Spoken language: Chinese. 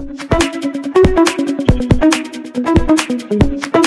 Thank you.